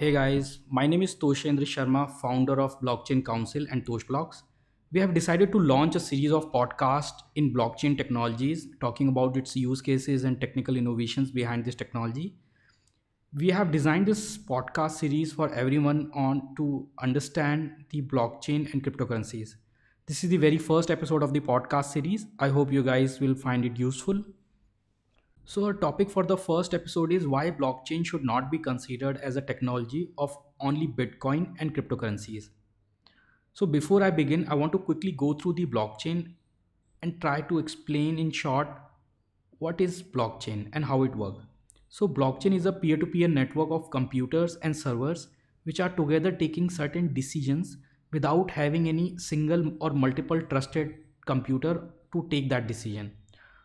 Hey guys, my name is Toshendra Sharma, founder of Blockchain Council and Toshblocks. We have decided to launch a series of podcasts in blockchain technologies, talking about its use cases and technical innovations behind this technology. We have designed this podcast series for everyone on to understand the blockchain and cryptocurrencies. This is the very first episode of the podcast series. I hope you guys will find it useful. So, our topic for the first episode is why blockchain should not be considered as a technology of only Bitcoin and cryptocurrencies. So, before I begin, I want to quickly go through the blockchain and try to explain in short what is blockchain and how it works. So, blockchain is a peer to peer network of computers and servers which are together taking certain decisions without having any single or multiple trusted computer to take that decision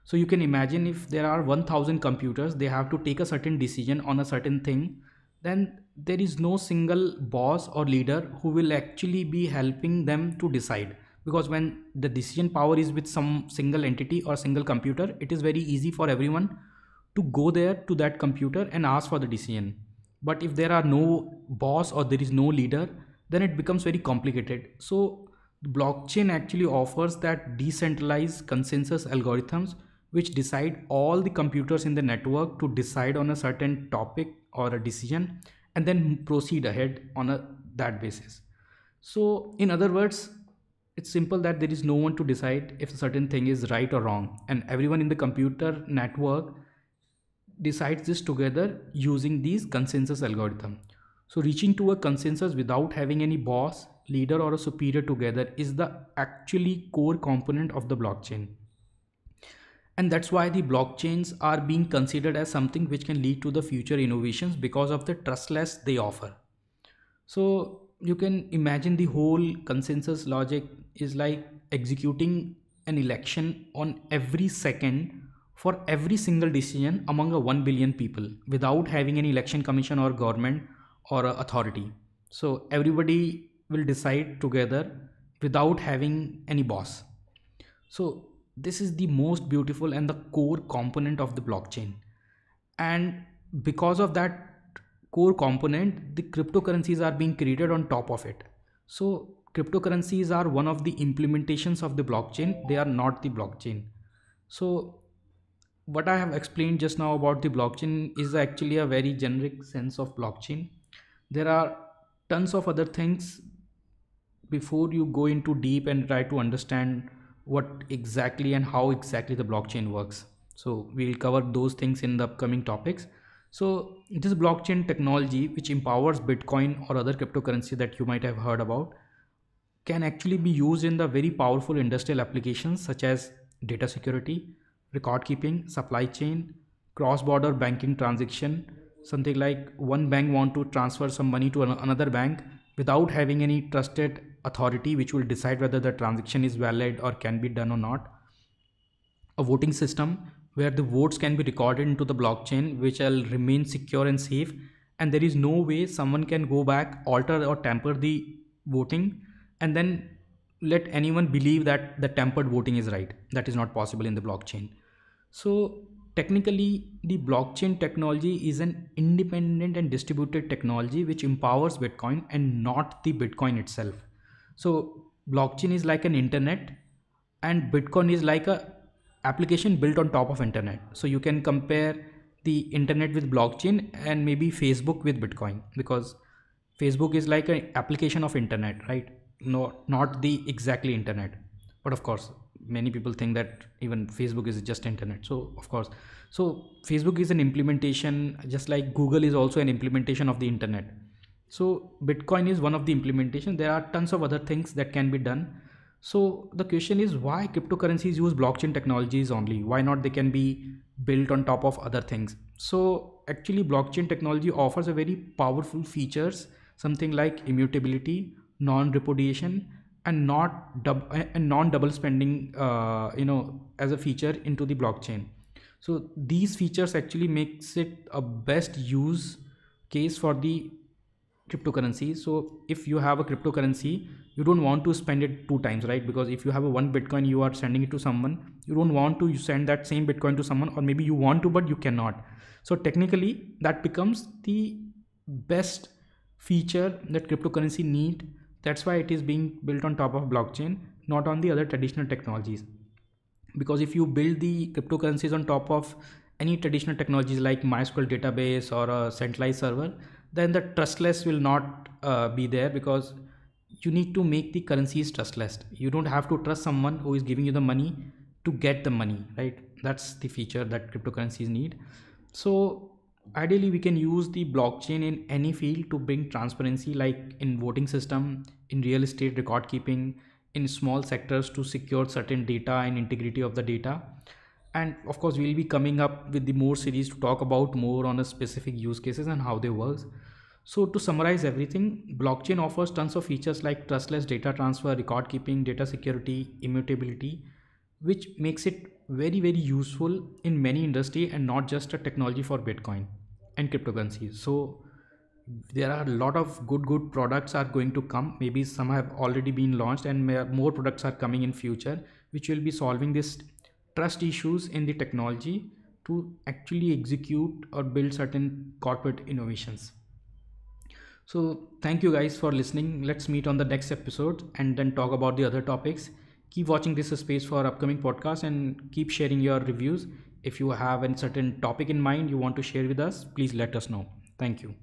so you can imagine if there are 1000 computers they have to take a certain decision on a certain thing then there is no single boss or leader who will actually be helping them to decide. Because when the decision power is with some single entity or single computer it is very easy for everyone to go there to that computer and ask for the decision. But if there are no boss or there is no leader then it becomes very complicated. So blockchain actually offers that decentralized consensus algorithms which decide all the computers in the network to decide on a certain topic or a decision and then proceed ahead on a that basis. So in other words it's simple that there is no one to decide if a certain thing is right or wrong. And everyone in the computer network decides this together using these consensus algorithm. So reaching to a consensus without having any boss leader or a superior together is the actually core component of the blockchain and that's why the blockchains are being considered as something which can lead to the future innovations because of the trustless they offer. So you can imagine the whole consensus logic is like executing an election on every second for every single decision among a 1 billion people without having any election commission or government or authority. So everybody will decide together without having any boss. So this is the most beautiful and the core component of the blockchain. And because of that core component the cryptocurrencies are being created on top of it. So cryptocurrencies are one of the implementations of the blockchain. They are not the blockchain. So what i have explained just now about the blockchain is actually a very generic sense of blockchain. There are tons of other things before you go into deep and try to understand what exactly and how exactly the blockchain works. So we'll cover those things in the upcoming topics. So this blockchain technology which empowers bitcoin or other cryptocurrency that you might have heard about can actually be used in the very powerful industrial applications such as data security record keeping supply chain cross-border banking transaction something like one bank want to transfer some money to another bank without having any trusted authority which will decide whether the transaction is valid or can be done or not. A voting system where the votes can be recorded into the blockchain which will remain secure and safe and there is no way someone can go back alter or tamper the voting and then let anyone believe that the tampered voting is right. That is not possible in the blockchain. So Technically, the blockchain technology is an independent and distributed technology which empowers Bitcoin and not the Bitcoin itself. So blockchain is like an internet and Bitcoin is like a application built on top of internet. So you can compare the internet with blockchain and maybe Facebook with Bitcoin because Facebook is like an application of internet, right? No, not the exactly internet. But of course, many people think that even facebook is just internet so of course so facebook is an implementation just like google is also an implementation of the internet so bitcoin is one of the implementation. There are tons of other things that can be done. So the question is why cryptocurrencies use blockchain technologies only? Why not they can be built on top of other things? So actually blockchain technology offers a very powerful features something like immutability non-repudiation and not dub and non-double spending uh, you know as a feature into the blockchain. So these features actually makes it a best use case for the cryptocurrency. So if you have a cryptocurrency you don't want to spend it two times right? Because if you have a one bitcoin you are sending it to someone. You don't want to send that same bitcoin to someone or maybe you want to but you cannot. So technically that becomes the best feature that cryptocurrency need. That's why it is being built on top of blockchain not on the other traditional technologies. Because if you build the cryptocurrencies on top of any traditional technologies like mysql database or a centralized server then the trustless will not uh, be there because you need to make the currencies trustless. You don't have to trust someone who is giving you the money to get the money right? That's the feature that cryptocurrencies need. So ideally we can use the blockchain in any field to bring transparency like in voting system in real estate record keeping in small sectors to secure certain data and integrity of the data and of course we'll be coming up with the more series to talk about more on the specific use cases and how they work so to summarize everything blockchain offers tons of features like trustless data transfer record keeping data security immutability which makes it very very useful in many industry and not just a technology for bitcoin and cryptocurrency so there are a lot of good good products are going to come. Maybe some have already been launched and more products are coming in future which will be solving this trust issues in the technology to actually execute or build certain corporate innovations. So thank you guys for listening. Let's meet on the next episode and then talk about the other topics. Keep watching this space for upcoming podcasts and keep sharing your reviews. If you have a certain topic in mind you want to share with us please let us know. Thank you